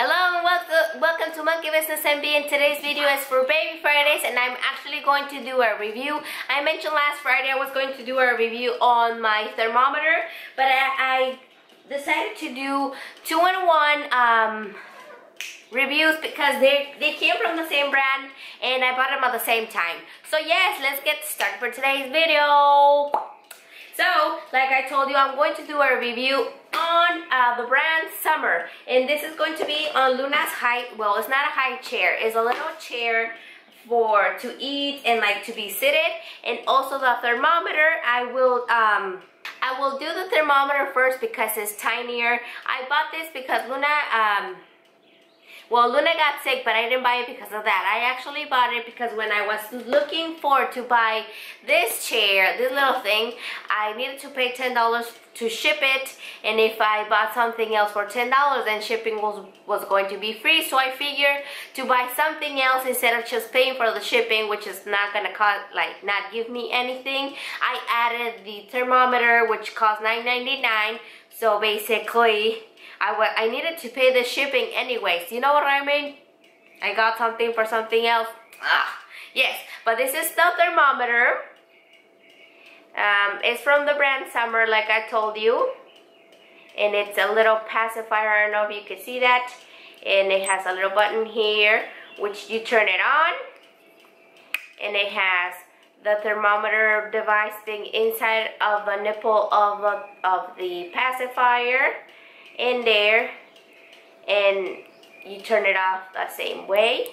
Hello and welcome, welcome to Monkey Business NV and today's video is for Baby Fridays and I'm actually going to do a review. I mentioned last Friday I was going to do a review on my thermometer but I, I decided to do two-in-one um, reviews because they, they came from the same brand and I bought them at the same time. So yes, let's get started for today's video. So, like I told you, I'm going to do a review on uh, the brand Summer. And this is going to be on Luna's height. Well, it's not a high chair. It's a little chair for to eat and like to be seated. And also the thermometer, I will... um I will do the thermometer first because it's tinier. I bought this because Luna um, well, Luna got sick, but I didn't buy it because of that. I actually bought it because when I was looking for to buy this chair, this little thing, I needed to pay $10 to ship it. And if I bought something else for $10, then shipping was, was going to be free. So I figured to buy something else instead of just paying for the shipping, which is not going to cost, like, not give me anything. I added the thermometer, which cost $9.99. So basically, I, I needed to pay the shipping anyways. You know what I mean? I got something for something else. Ah, yes, but this is the thermometer. Um, it's from the brand Summer, like I told you. And it's a little pacifier. I don't know if you can see that. And it has a little button here, which you turn it on. And it has the thermometer device thing inside of the nipple of, of the pacifier in there. And you turn it off the same way.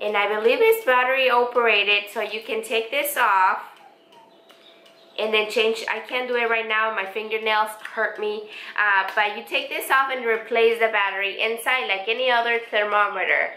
And I believe it's battery operated so you can take this off and then change. I can't do it right now. My fingernails hurt me. Uh, but you take this off and replace the battery inside like any other thermometer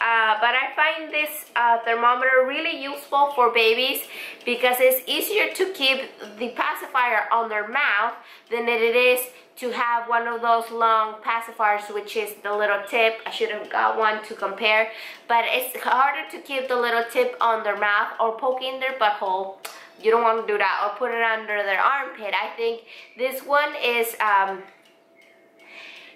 uh, but I find this uh, thermometer really useful for babies because it's easier to keep the pacifier on their mouth than it is to have one of those long pacifiers which is the little tip. I should have got one to compare but it's harder to keep the little tip on their mouth or poking their butthole. You don't want to do that or put it under their armpit. I think this one is um,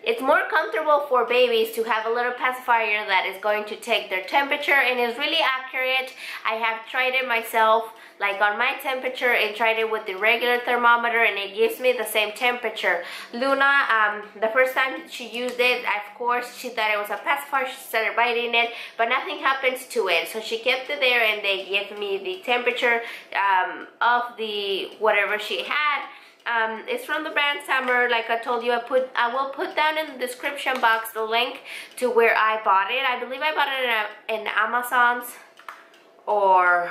it's more comfortable for babies to have a little pacifier that is going to take their temperature and is really accurate. I have tried it myself, like on my temperature and tried it with the regular thermometer and it gives me the same temperature. Luna, um, the first time she used it, of course, she thought it was a pacifier. She started biting it, but nothing happens to it. So she kept it there and they gave me the temperature um, of the whatever she had um, it's from the brand Summer. Like I told you, I put I will put down in the description box the link to where I bought it. I believe I bought it in, in Amazon's or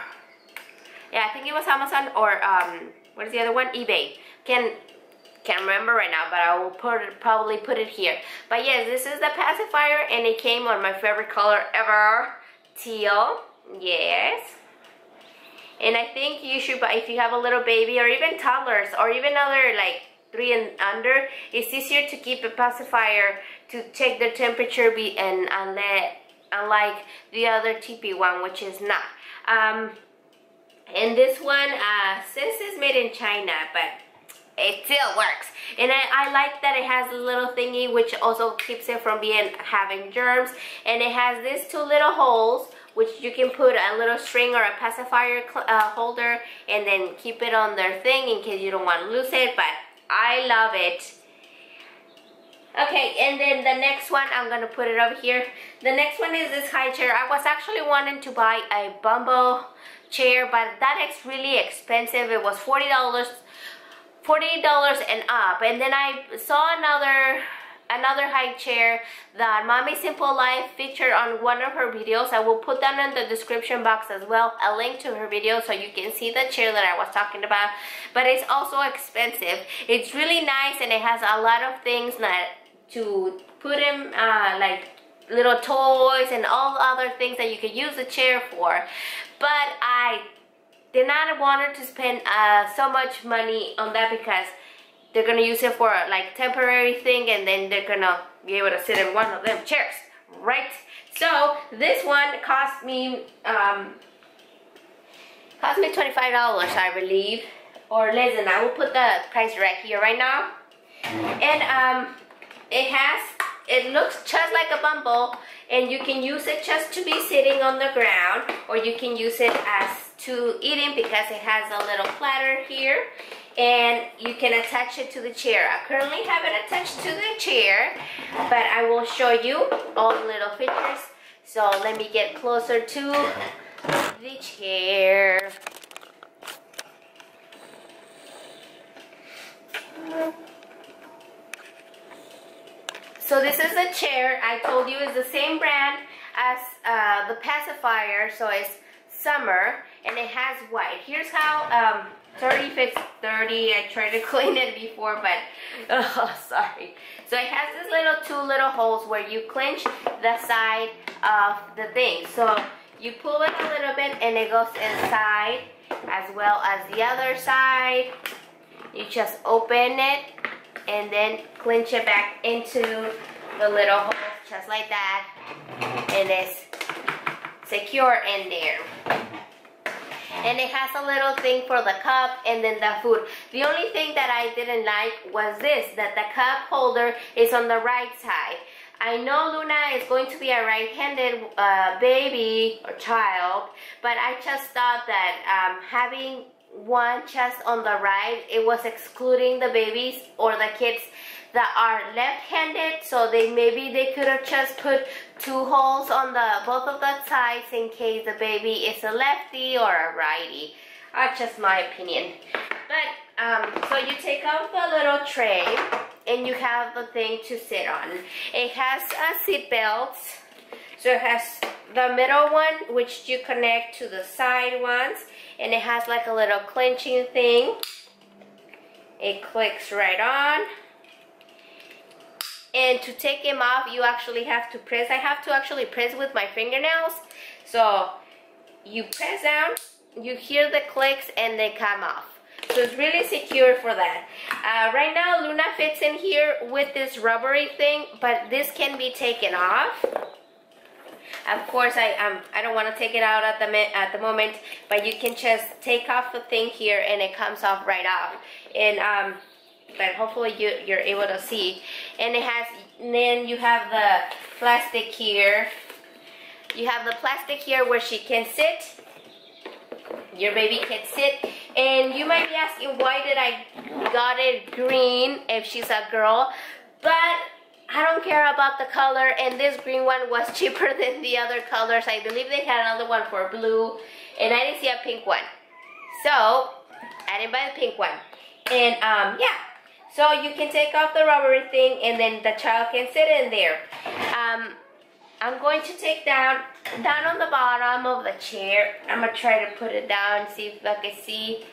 yeah, I think it was Amazon or um, what is the other one? eBay. Can can't remember right now, but I will put it, probably put it here. But yes, this is the pacifier, and it came on my favorite color ever, teal. Yes. And I think you should buy, if you have a little baby or even toddlers or even other like three and under, it's easier to keep a pacifier to check the temperature be and unlike, unlike the other TP one, which is not. Um, and this one, uh, since it's made in China, but it still works and I, I, like that it has a little thingy which also keeps it from being having germs and it has these two little holes which you can put a little string or a pacifier uh, holder and then keep it on their thing in case you don't want to lose it but I love it. Okay and then the next one I'm gonna put it over here. The next one is this high chair. I was actually wanting to buy a bumbo chair but that is really expensive. It was $40 $40 and up. And then I saw another another high chair that Mommy Simple Life featured on one of her videos. I will put that in the description box as well, a link to her video so you can see the chair that I was talking about. But it's also expensive. It's really nice and it has a lot of things that to put in uh, like little toys and all the other things that you could use the chair for. But I did not want her to spend uh, so much money on that because they're gonna use it for like temporary thing and then they're gonna be able to sit in one of them chairs right? So this one cost me um cost me $25 I believe. Or less than I will put the price right here right now. And um it has it looks just like a Bumbo and you can use it just to be sitting on the ground or you can use it as to eating because it has a little platter here and you can attach it to the chair. I currently have it attached to the chair but I will show you all the little features. So let me get closer to the chair. So this is a chair. I told you is the same brand as uh, the pacifier. So it's summer and it has white. Here's how, um, 30 fits 30. I tried to clean it before, but, oh, sorry. So it has this little two little holes where you clinch the side of the thing. So you pull it a little bit and it goes inside as well as the other side. You just open it and then clinch it back into the little hole just like that and it's secure in there and it has a little thing for the cup and then the food. The only thing that I didn't like was this that the cup holder is on the right side. I know Luna is going to be a right-handed uh, baby or child, but I just thought that um, having one chest on the right, it was excluding the babies or the kids that are left-handed so they maybe they could have just put two holes on the both of the sides in case the baby is a lefty or a righty. That's just my opinion. But um, so you take off the little tray and you have the thing to sit on. It has a seat belt. So it has the middle one which you connect to the side ones and it has like a little clenching thing. It clicks right on and to take them off you actually have to press I have to actually press with my fingernails. So you press down you hear the clicks and they come off. So it's really secure for that. Uh, right now Luna fits in here with this rubbery thing but this can be taken off. Of course, I um I don't want to take it out at the at the moment, but you can just take off the thing here and it comes off right off. And um, but hopefully you you're able to see. And it has then you have the plastic here. You have the plastic here where she can sit. Your baby can sit. And you might be asking why did I got it green if she's a girl. But I don't care about the color and this green one was cheaper than the other colors. I believe they had another one for blue and I didn't see a pink one. So I didn't buy the pink one. And um, yeah, so you can take off the rubbery thing and then the child can sit in there. Um, I'm going to take down, down on the bottom of the chair. I'm to try to put it down see if I can see.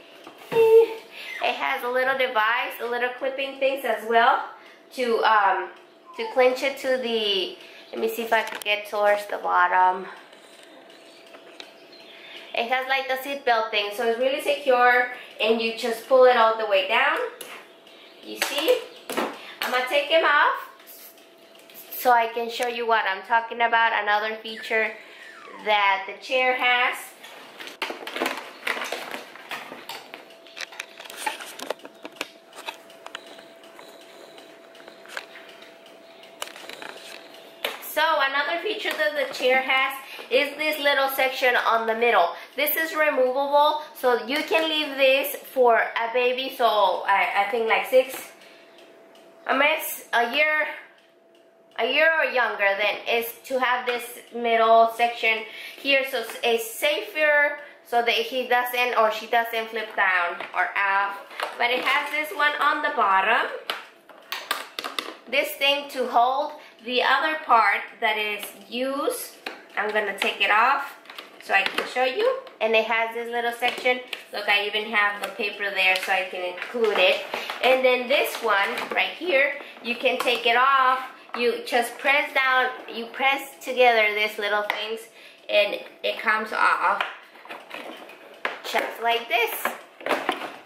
It has a little device, a little clipping things as well to um, to clinch it to the, let me see if I can get towards the bottom. It has like the seat belt thing, so it's really secure and you just pull it all the way down. You see? I'm gonna take him off so I can show you what I'm talking about. Another feature that the chair has. So another feature that the chair has is this little section on the middle. This is removable, so you can leave this for a baby, so I, I think like six, a mess, a year, a year or younger then is to have this middle section here. So it's safer so that he doesn't or she doesn't flip down or off. But it has this one on the bottom. This thing to hold the other part that is used, I'm gonna take it off so I can show you. And it has this little section. Look, I even have the paper there so I can include it. And then this one right here, you can take it off. You just press down, you press together these little things and it comes off just like this.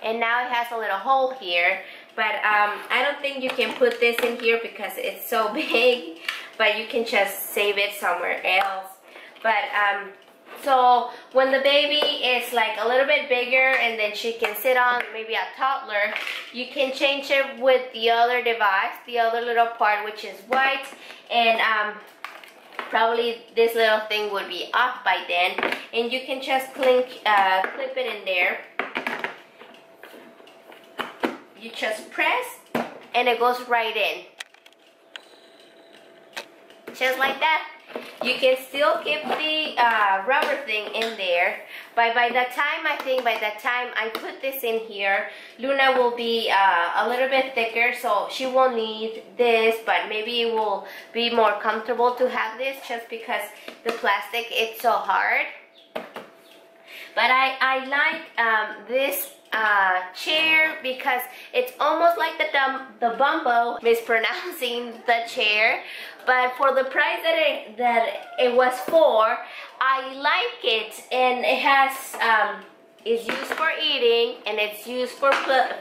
And now it has a little hole here but um, I don't think you can put this in here because it's so big. But you can just save it somewhere else. But um, So when the baby is like a little bit bigger and then she can sit on maybe a toddler, you can change it with the other device, the other little part which is white. And um, probably this little thing would be off by then. And you can just click, uh, clip it in there. You just press and it goes right in. Just like that. You can still keep the uh, rubber thing in there, but by the time, I think by the time I put this in here, Luna will be uh, a little bit thicker, so she won't need this, but maybe it will be more comfortable to have this just because the plastic is so hard. But I, I like um, this uh, chair because it's almost like the the Bumbo mispronouncing the chair. But for the price that it that it was for I like it and it has um, is used for eating and it's used for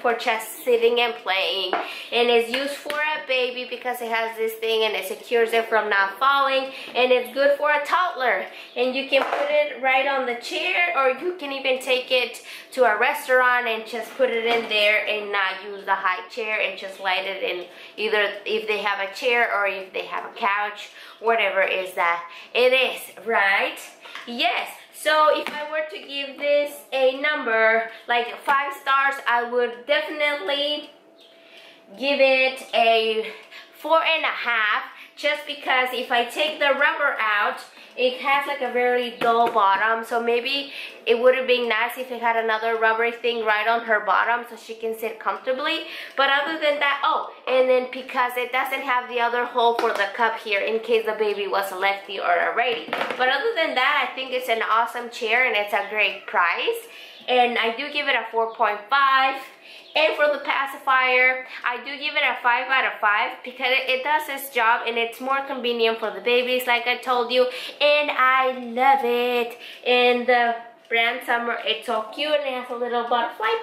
for just sitting and playing. And it's used for a baby because it has this thing and it secures it from not falling. And it's good for a toddler. And you can put it right on the chair or you can even take it to a restaurant and just put it in there and not use the high chair and just light it in either if they have a chair or if they have a couch whatever is that it is right? Yes so if I were to give this a number, like five stars, I would definitely give it a four and a half just because if I take the rubber out, it has like a very dull bottom so maybe it would have been nice if it had another rubbery thing right on her bottom so she can sit comfortably. But other than that oh and then because it doesn't have the other hole for the cup here in case the baby was lefty or a righty. But other than that I think it's an awesome chair and it's a great price and I do give it a 4.5 and for the pacifier, I do give it a 5 out of 5 because it, does its job and it's more convenient for the babies like I told you. And I love it. And the brand Summer, it's so cute and it has a little butterfly.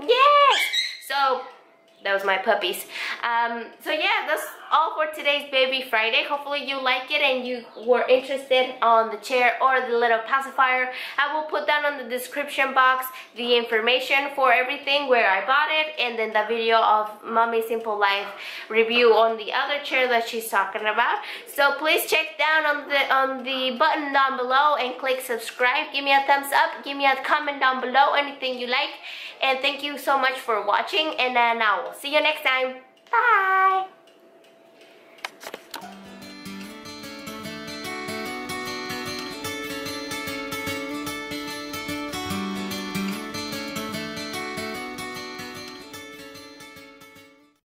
Yes! So that was my puppies. Um, so yeah, that's all for today's Baby Friday. Hopefully you like it and you were interested on the chair or the little pacifier. I will put down on the description box the information for everything, where I bought it, and then the video of Mommy Simple Life review on the other chair that she's talking about. So please check down on the on the button down below and click subscribe. Give me a thumbs up. Give me a comment down below, anything you like. And thank you so much for watching. And then I will see you next time.